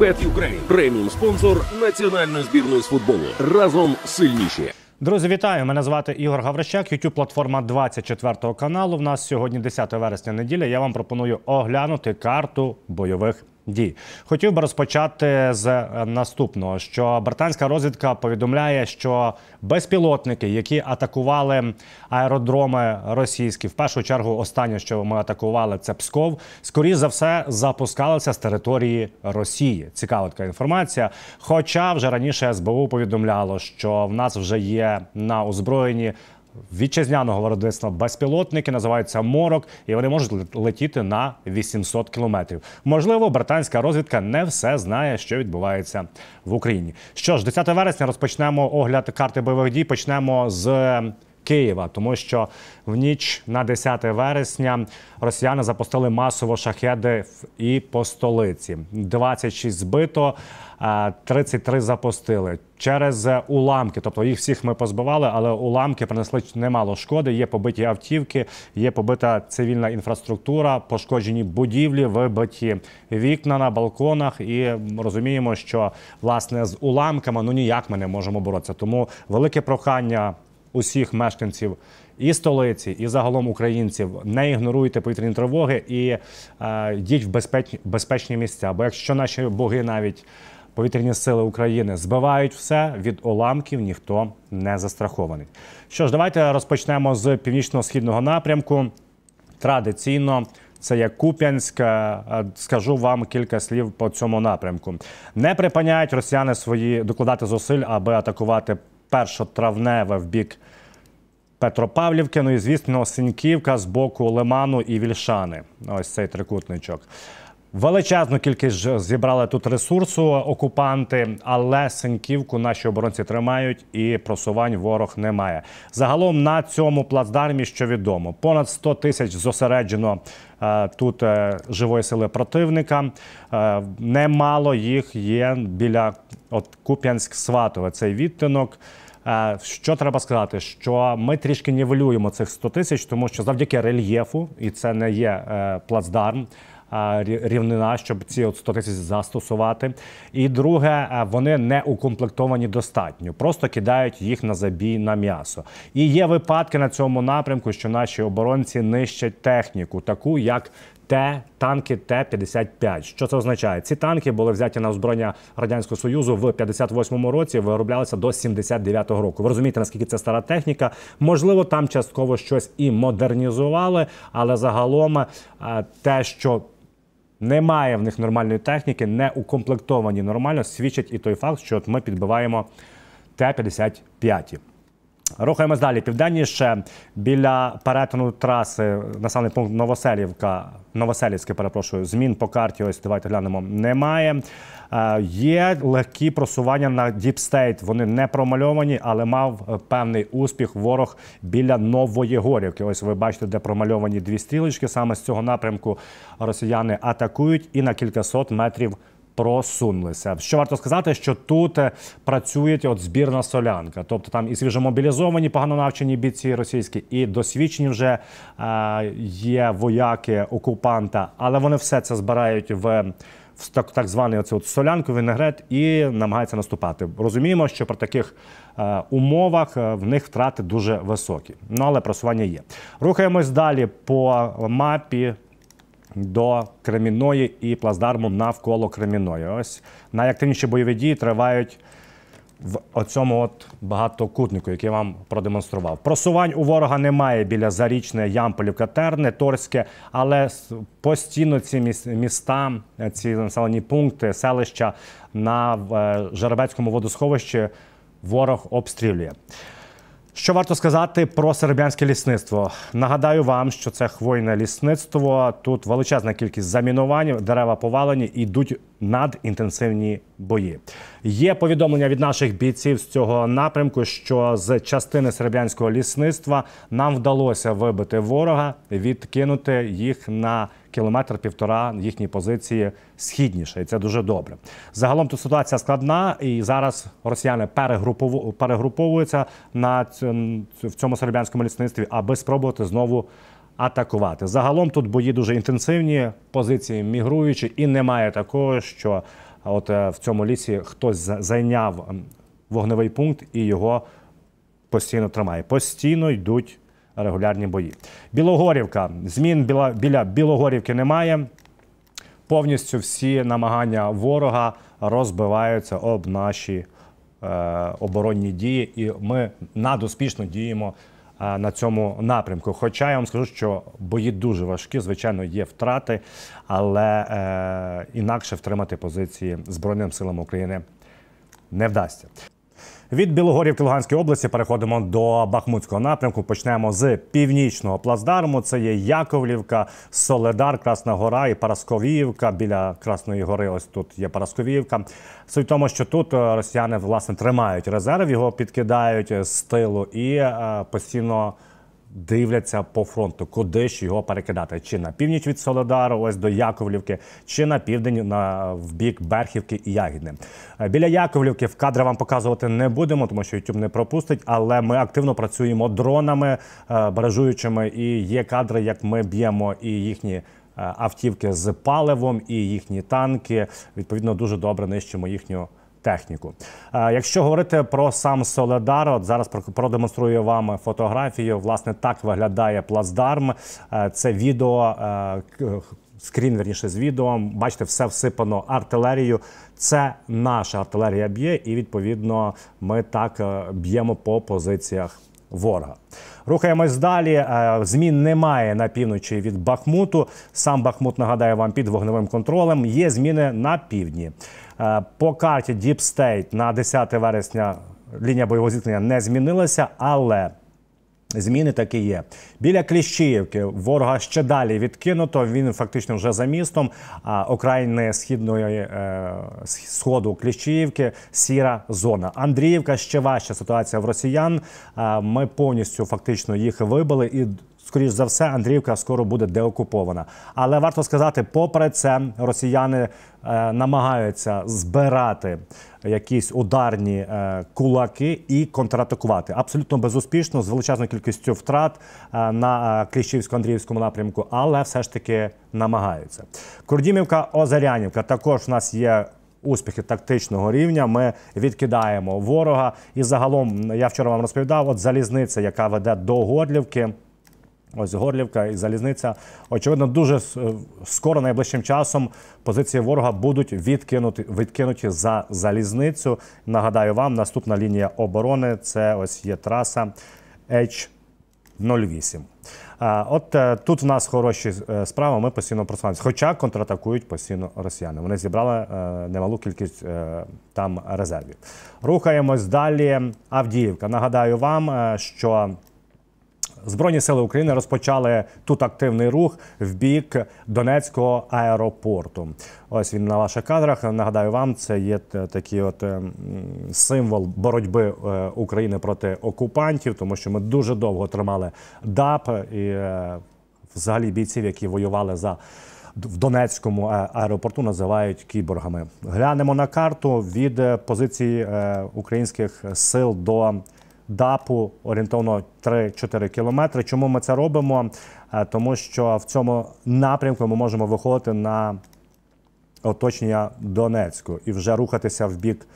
Bet Ukraine – преміум спонсор національної збірної з футболу. Разом сильніші. Друзі, вітаю! Мене звати Ігор Гаврищак, youtube платформа 24 каналу. В нас сьогодні 10 вересня неділя. Я вам пропоную оглянути карту бойових дій. Хотів би розпочати з е, наступного: що британська розвідка повідомляє, що безпілотники, які атакували аеродроми російські, в першу чергу, останнє, що ми атакували, це Псков. Скоріше за все запускалися з території Росії. Цікава така інформація. Хоча вже раніше СБУ повідомляло, що в нас вже є на озброєнні вітчизняного виробництва безпілотники, називаються морок, і вони можуть летіти на 800 кілометрів. Можливо, британська розвідка не все знає, що відбувається в Україні. Що ж, 10 вересня розпочнемо огляд карти бойових дій. Почнемо з. Києва, тому що в ніч на 10 вересня росіяни запустили масово шахеди і по столиці. 26 збито, 33 запустили через уламки. Тобто їх всіх ми позбивали, але уламки принесли немало шкоди. Є побиті автівки, є побита цивільна інфраструктура, пошкоджені будівлі, вибиті вікна на балконах. І розуміємо, що власне з уламками ну ніяк ми не можемо боротися. Тому велике прохання усіх мешканців і столиці, і загалом українців не ігноруйте повітряні тривоги і е, йдіть в безпечні, безпечні місця. Бо якщо наші боги навіть повітряні сили України збивають все від уламків, ніхто не застрахований. Що ж, давайте розпочнемо з північно-східного напрямку. Традиційно. Це як Куп'янськ. Е, скажу вам кілька слів по цьому напрямку. Не припиняють росіяни свої докладати зусиль, аби атакувати першотравневе в бік Петропавлівки. Ну і звісно, Синьківка з боку Лиману і Вільшани. Ось цей трикутничок. Величезну кількість зібрали тут ресурсу окупанти, але Синьківку наші оборонці тримають і просувань ворог немає. Загалом на цьому плацдармі, що відомо, понад 100 тисяч зосереджено е, тут е, живої сили противника. Е, немало їх є біля от Куп'янськ-Сватове. Цей відтинок. Що треба сказати? Що ми трішки нівелюємо цих 100 тисяч, тому що завдяки рельєфу, і це не є плацдарм рівнина, щоб ці от 100 тисяч застосувати. І друге, вони не укомплектовані достатньо, просто кидають їх на забій на м'ясо. І є випадки на цьому напрямку, що наші оборонці нищать техніку, таку як. Т танки Т-55. Що це означає? Ці танки були взяті на озброєння радянського союзу в 58-му році. Вироблялися до 79-го року. Ви розумієте, наскільки це стара техніка? Можливо, там частково щось і модернізували, але загалом те, що немає в них нормальної техніки, не укомплектовані нормально, свідчить і той факт, що от ми підбиваємо Т-55. Рухаємось далі. Південніше біля перетину траси населений пункт Новоселівка, Новоселівське, перепрошую, змін по карті. Ось давайте глянемо. Немає. Е, є легкі просування на DeepState. Вони не промальовані, але мав певний успіх ворог біля Нової Горівки. Ось ви бачите, де промальовані дві стрілочки. Саме з цього напрямку росіяни атакують і на кількасот метрів просунулися. Що варто сказати, що тут е, працює от збірна солянка, тобто там і свіжомобілізовані, погано навчені бійці російські, і досвідчені вже е, є вояки окупанта, але вони все це збирають в. В так, так званий оце от солянку, винегрет і намагаються наступати. Розуміємо, що при таких е, умовах е, в них втрати дуже високі. Ну але просування є. Рухаємось далі по мапі до Кремінної і плацдарму навколо Креміної. Ось найактивніші бойові дії тривають в оцьому от багатокутнику, який я вам продемонстрував. Просувань у ворога немає біля Зарічне, Ямполівка, Терне, Торське, але постійно ці міста, ці населені пункти, селища на е, Жеребецькому водосховищі ворог обстрілює. Що варто сказати про сербянське лісництво? Нагадаю вам, що це хвойне лісництво. Тут величезна кількість замінувань, дерева повалені, йдуть надінтенсивні бої. Є повідомлення від наших бійців з цього напрямку, що з частини серебрянського лісництва нам вдалося вибити ворога, відкинути їх на кілометр півтора їхні позиції східніше, і це дуже добре. Загалом тут ситуація складна, і зараз росіяни перегруповуються на в цьому серебрянському лісництві, аби спробувати знову атакувати. Загалом тут бої дуже інтенсивні, позиції мігруючі, і немає такого, що От е, в цьому лісі хтось зайняв вогневий пункт і його постійно тримає. Постійно йдуть регулярні бої. Білогорівка. Змін біля, біля Білогорівки немає. Повністю всі намагання ворога розбиваються об наші е, оборонні дії, і ми надуспішно діємо на цьому напрямку. Хоча я вам скажу, що бої дуже важкі, звичайно, є втрати, але е, інакше втримати позиції Збройним силам України не вдасться. Від Білогорівки Луганської області переходимо до Бахмутського напрямку. Почнемо з північного плацдарму. Це є Яковлівка, Соледар, Красна Гора і Парасковіївка. Біля Красної Гори, ось тут є Парасковіївка. Суть в тому, що тут е, росіяни власне тримають резерв, його підкидають з тилу і е, постійно дивляться по фронту, куди ж його перекидати, чи на північ від Солодару, ось до Яковлівки, чи на південь на в бік Берхівки і Ягідне. Е, Біля Яковлівки в кадри вам показувати не будемо, тому що YouTube не пропустить. Але ми активно працюємо дронами е, баражуючими, і є кадри, як ми б'ємо і їхні. е, Автівки з паливом і їхні танки відповідно дуже добре нищимо їхню техніку. Е, Якщо говорити про сам Соледар, от зараз продемонструю вам фотографію. Власне, так виглядає плацдарм. Е, Це відео. е, Скрін верніше з відео, бачите, все всипано артилерією. Це наша артилерія б'є, і відповідно ми так б'ємо по позиціях ворога. Рухаємось далі. Е, Змін немає на півночі від Бахмуту. Сам Бахмут нагадаю вам під вогневим контролем. Є зміни на півдні. Е, По карті State на 10 вересня лінія бойового зіткнення не змінилася, але Зміни такі є. Біля Кліщіївки ворога ще далі відкинуто. Він фактично вже за містом. А окраїни східної е, сходу Кліщіївки сіра зона. Андріївка ще важча ситуація в росіян. Е, ми повністю фактично їх вибили і. Скоріш за все, Андріївка скоро буде деокупована. Але варто сказати, попри це, росіяни е, намагаються збирати якісь ударні е, кулаки і контратакувати. Абсолютно безуспішно, з величезною кількістю втрат е, на е, Кліщівсько-Андріївському напрямку, але все ж таки намагаються. Курдімівка, Озарянівка також у нас є. Успіхи тактичного рівня ми відкидаємо ворога. І загалом я вчора вам розповідав: от залізниця, яка веде до Горлівки. Ось Горлівка і залізниця. Очевидно, дуже е, скоро, найближчим часом, позиції ворога будуть відкинуті, відкинуті за залізницю. Нагадаю вам, наступна лінія оборони це ось є траса H08. А, От е, тут в нас хороші е, справи, ми постійно просуваємося. Хоча контратакують постійно росіяни. Вони зібрали немалу кількість там резервів. Рухаємось далі. Авдіївка. Нагадаю вам, що Збройні сили України розпочали тут активний рух в бік Донецького аеропорту. Ось він на ваших кадрах. Нагадаю вам, це є такий от е, символ боротьби е, України проти окупантів, тому що ми дуже довго тримали ДАП і е, взагалі бійців, які воювали за. В Донецькому е, аеропорту називають кіборгами. Глянемо на карту від позиції українських сил до ДАПу орієнтовно 3-4 кілометри. Чому ми це робимо? Е, Тому що в цьому напрямку ми можемо виходити на оточення Донецьку і вже рухатися в бік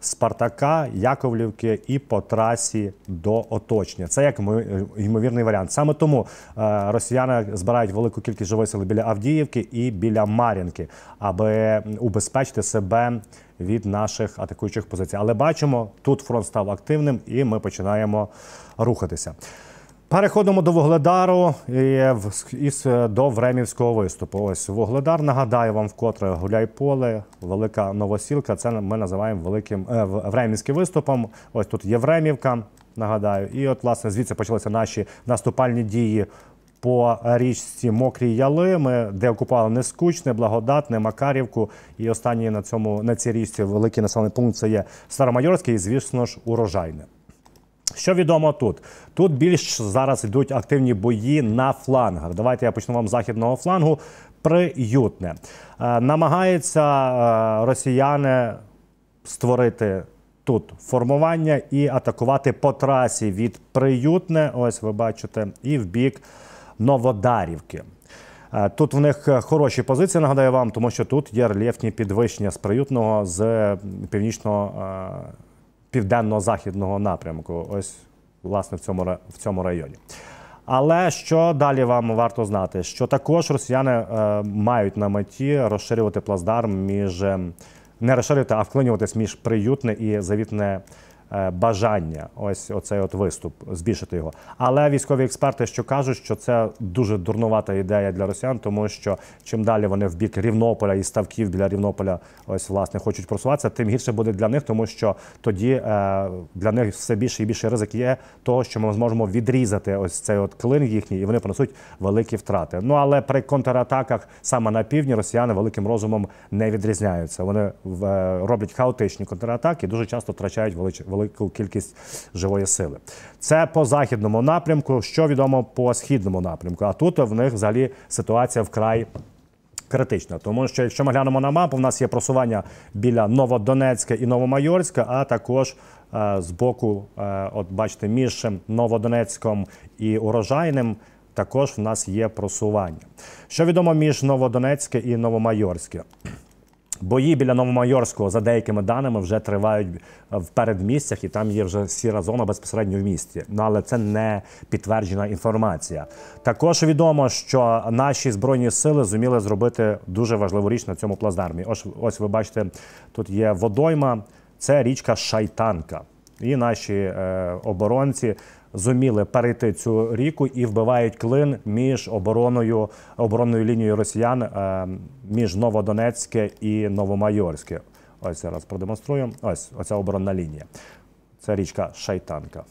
Спартака, Яковлівки і по трасі до оточення. Це як ймо- ймовірний варіант. Саме тому е, росіяни збирають велику кількість живої сили біля Авдіївки і біля Мар'їнки, аби убезпечити себе від наших атакуючих позицій. Але бачимо, тут фронт став активним, і ми починаємо рухатися. Переходимо до Вугледару і, до Времівського виступу. Ось Вугледар, нагадаю вам вкотре Гуляйполе, Велика Новосілка. Це ми називаємо великим е, Времівським виступом. Ось тут є Времівка, нагадаю. І от, власне, звідси почалися наші наступальні дії по річці Мокрі Яли. Ми деокупували Нескучне, Благодатне, Макарівку. І останній на цьому на цій річці великий населений пункт це є Старомайорський і, звісно ж, Урожайне. Що відомо тут? Тут більш зараз йдуть активні бої на флангах. Давайте я почну вам з західного флангу. Приютне. Е, намагаються е, росіяни створити тут формування і атакувати по трасі від приютне. Ось ви бачите, і в бік Новодарівки. Е, Тут в них хороші позиції, нагадаю вам, тому що тут є рельєфні підвищення з приютного з північного південно-західного напрямку. Ось власне в цьому в цьому районі. Але що далі вам варто знати? Що також росіяни е, мають на меті розширювати плацдарм між е, не розширювати, а вклинюватись між приютне і завітне бажання. Ось оцей от виступ, збільшити його. Але військові експерти, що кажуть, що це дуже дурнувата ідея для росіян, тому що чим далі вони в бік Рівнополя і ставків біля Рівнополя, ось власне хочуть просуватися, тим гірше буде для них, тому що тоді е, для них все більше і більше ризик є того, що ми зможемо відрізати ось цей от клин їхній, і вони понесуть великі втрати. Ну але при контратаках саме на півдні росіяни великим розумом не відрізняються. Вони е, роблять хаотичні контратаки, дуже часто втрачають велич- велику кількість живої сили. Це по західному напрямку. Що відомо по східному напрямку? А тут в них взагалі ситуація вкрай критична. Тому що якщо ми глянемо на мапу, в нас є просування біля Новодонецька і Новомайорська, а також е, з боку, е, от бачите, між Новодонецьком і Урожайним. Також в нас є просування. Що відомо між Новодонецьке і Новомайорське? Бої біля Новомайорського, за деякими даними, вже тривають в передмістях, і там є вже сіра зона безпосередньо в місті. Ну але це не підтверджена інформація. Також відомо, що наші збройні сили зуміли зробити дуже важливу річ на цьому плацдармі. Ось ось ви бачите, тут є водойма, це річка Шайтанка. І наші е, оборонці зуміли перейти цю ріку і вбивають клин між обороною оборонною лінією росіян е, між Новодонецьке і Новомайорське. Ось зараз продемонструю. Ось оця оборонна лінія. Це річка Шайтанка.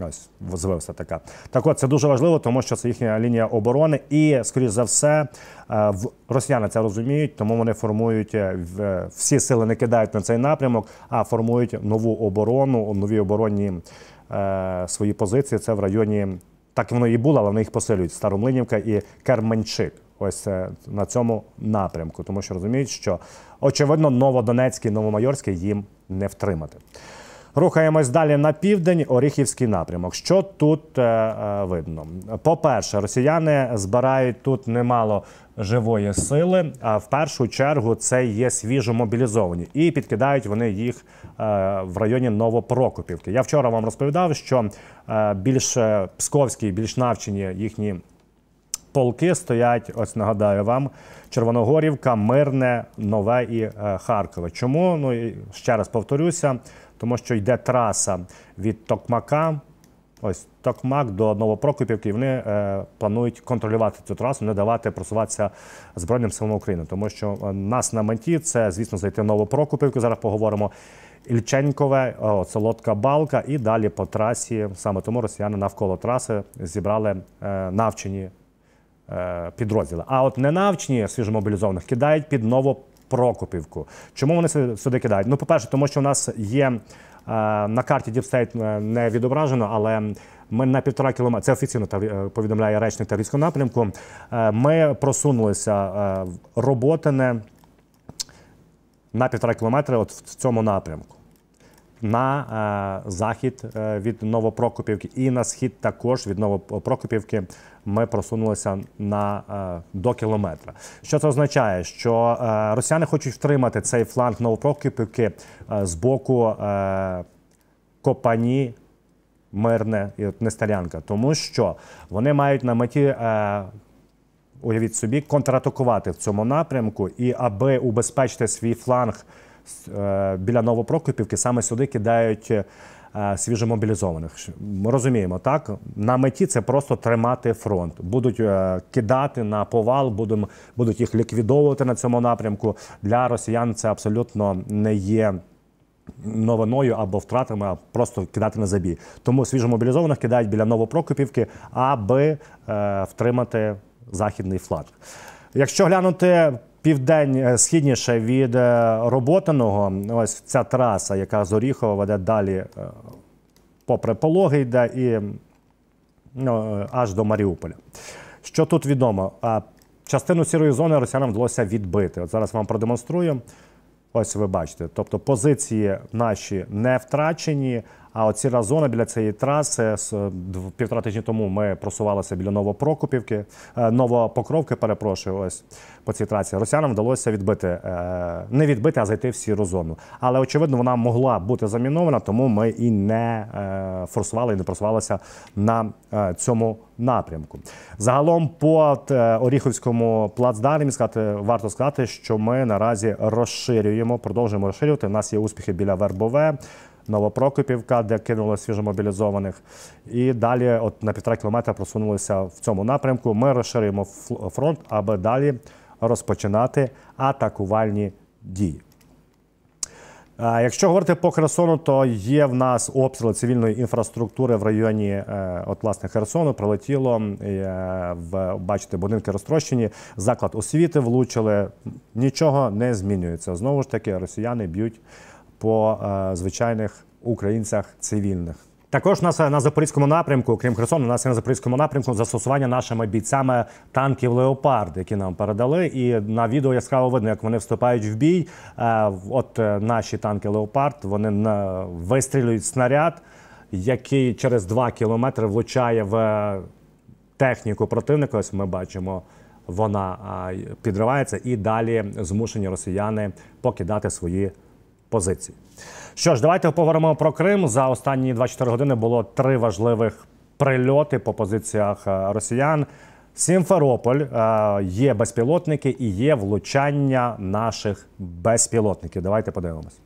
Ось звився така. Так от це дуже важливо, тому що це їхня лінія оборони, і, скоріш за все, е, росіяни це розуміють, тому вони формують е, всі сили не кидають на цей напрямок, а формують нову оборону, нові оборонні свої позиції. Це в районі, так воно і було, але вони їх посилюють. Старомлинівка і Керменчик. Ось е, на цьому напрямку, тому що розуміють, що очевидно Новодонецький, Новомайорський їм не втримати. Рухаємось далі на південь, Оріхівський напрямок. Що тут е, е, видно? По-перше, росіяни збирають тут немало живої сили. А в першу чергу це є свіжо мобілізовані, і підкидають вони їх е, в районі Новопрокопівки. Я вчора вам розповідав, що е, більш е, псковські, більш навчені їхні полки стоять, ось нагадаю вам, Червоногорівка, Мирне, Нове і е, Харкове. Чому? Ну і ще раз повторюся, тому що йде траса від Токмака. Ось Токмак до Новопрокопівки. і Вони е, планують контролювати цю трасу, не давати просуватися Збройним силам України. Тому що е, нас на меті це, звісно, зайти в Новопрокопівку. Зараз поговоримо. Ільченькове, о, Солодка Балка, і далі по трасі. Саме тому росіяни навколо траси зібрали е, навчені е, підрозділи. А от ненавчені свіжомобілізованих кидають під Новопрокопівку. Чому вони сюди- кидають? Ну, по-перше, тому що у нас є е, на карті DeepState не відображено, але ми на півтора кілометра, це офіційно е, повідомляє речник Таврійського напрямку. е, Ми просунулися е, в Роботине на півтора кілометра от в цьому напрямку на е, захід е, від Новопрокопівки і на схід також від Новопрокопівки ми просунулися на е, до кілометра. Що це означає? Що росіяни хочуть втримати цей фланг Новопрокопівки з боку Копані, Мирне і от Нестерянка, тому що вони мають на меті. Е, уявіть собі, контратакувати в цьому напрямку, і аби убезпечити свій фланг біля Новопрокопівки, саме сюди кидають е, свіжомобілізованих. Ми розуміємо, так на меті це просто тримати фронт. Будуть е, кидати на повал, будем, будуть їх ліквідовувати на цьому напрямку. Для росіян це абсолютно не є новиною або втратами, а просто кидати на забій. Тому свіжомобілізованих кидають біля Новопрокопівки, аби е, втримати західний фланг. Якщо глянути південь е, східніше від е, Роботиного, ось ця траса, яка з Оріхова веде далі, е, попри пологи йде і ну, аж до Маріуполя. Що тут відомо? Частину сірої зони росіянам вдалося відбити. От зараз вам продемонструю. Ось ви бачите. Тобто позиції наші не втрачені, А от сіра зона біля цієї траси півтора тижні тому ми просувалися біля Новопрокопівки, е, Новопокровки, перепрошую, ось по цій трасі. Росіянам вдалося відбити, е, не відбити, а зайти в сіру зону. Але очевидно, вона могла бути замінована, тому ми і не е, форсували, і не просувалися на цьому напрямку. Загалом по Оріховському плацдармі сказати, варто сказати, що ми наразі розширюємо, продовжуємо розширювати. У нас є успіхи біля Вербове. Новопрокопівка, де кинули свіжомобілізованих, і далі, от на півтора кілометра, просунулися в цьому напрямку. Ми розширюємо фронт, аби далі розпочинати атакувальні дії. Якщо говорити по Херсону, то є в нас обстріли цивільної інфраструктури в районі е, от, власне, Херсону. Прилетіло е, в бачите, будинки розтрощені, заклад освіти влучили. Нічого не змінюється. Знову ж таки, росіяни б'ють по е, звичайних українцях цивільних. Також у нас на запорізькому напрямку, крім Херсону, у нас є на запорізькому напрямку застосування нашими бійцями танків Леопард, які нам передали. І на відео яскраво видно, як вони вступають в бій. Е, От е, наші танки Леопард вони вистрілюють снаряд, який через 2 кілометри влучає в е, техніку противника. Ось ми бачимо, вона підривається, і далі змушені росіяни покидати свої позиції. Що ж, давайте поговоримо про Крим. За останні 24 години було три важливих прильоти по позиціях е, росіян. Сімферополь е, є безпілотники і є влучання наших безпілотників. Давайте подивимось.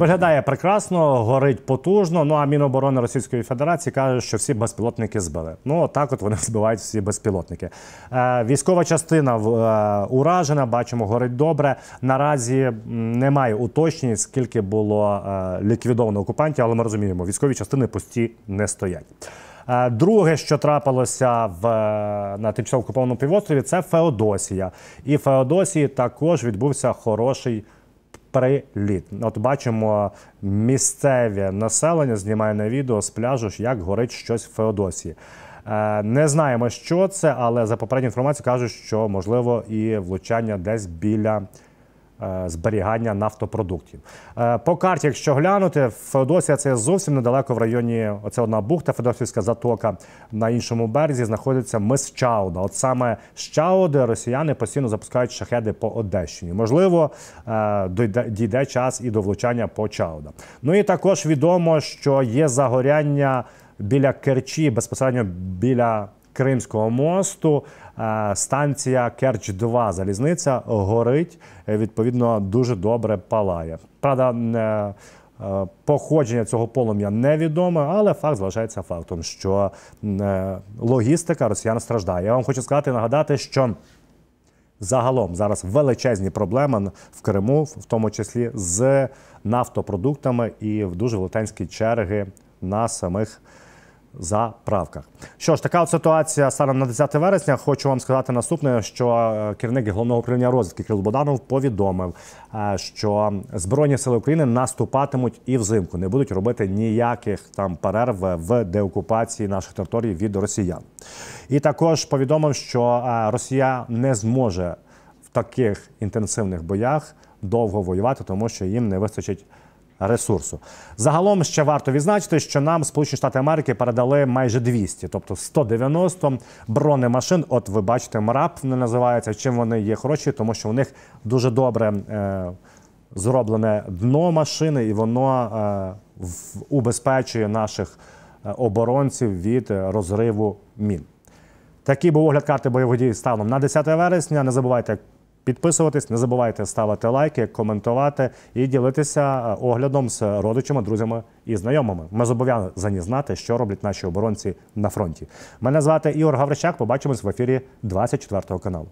Виглядає прекрасно, горить потужно. Ну а Міноборони Російської Федерації каже, що всі безпілотники збили. Ну отак от вони збивають всі безпілотники. Е, військова частина е, уражена, бачимо, горить добре. Наразі немає уточнень, скільки було е, ліквідовано окупантів, але ми розуміємо, військові частини пусті не стоять. Е, Друге, що трапилося в, е, на тимчасово окупованому півострові, це Феодосія. І Феодосії також відбувся хороший приліт. От бачимо місцеве населення знімає на відео з пляжу, як горить щось в Феодосії. Е, Не знаємо, що це, але за попередню інформацію кажуть, що можливо і влучання десь біля зберігання нафтопродуктів. Е, По карті, якщо глянути, Феодосія це зовсім недалеко в районі. Оце одна бухта, Феодосівська затока. На іншому березі знаходиться мис Чауда. От саме з Чауди росіяни постійно запускають шахеди по Одещині. Можливо, е, дійде час і до влучання по Чауда. Ну і також відомо, що є загоряння біля Керчі, безпосередньо біля Кримського мосту. Е, Станція Керч-2 залізниця горить, е, відповідно, дуже добре палає. Правда, е, походження цього полум'я невідоме, але факт залишається фактом, що логістика росіян страждає. Я вам хочу сказати, нагадати, що Загалом зараз величезні проблеми в Криму, в тому числі з нафтопродуктами і в дуже велетенські черги на самих заправках. Що ж, така от ситуація станом на 10 вересня. Хочу вам сказати наступне, що е, керівник головного управління розвідки Кирил Боданов повідомив, е, що Збройні сили України наступатимуть і взимку, не будуть робити ніяких там перерв в деокупації наших територій від росіян. І також повідомив, що е, Росія не зможе в таких інтенсивних боях довго воювати, тому що їм не вистачить ресурсу. Загалом ще варто відзначити, що нам Сполучені Штати Америки передали майже 200, тобто 190 бронемашин. От ви бачите, МРАП вони називаються. Чим вони є хороші, тому що у них дуже добре е, зроблене дно машини, і воно е, убезпечує наших е, оборонців від розриву мін. Такий був огляд карти бойових дій станом на 10 вересня. Не забувайте підписуватись, не забувайте ставити лайки, коментувати і ділитися е, оглядом з родичами, друзями і знайомими. Ми зобов'язані знати, що роблять наші оборонці на фронті. Мене звати Ігор Гаврищак. Побачимось в ефірі 24 каналу.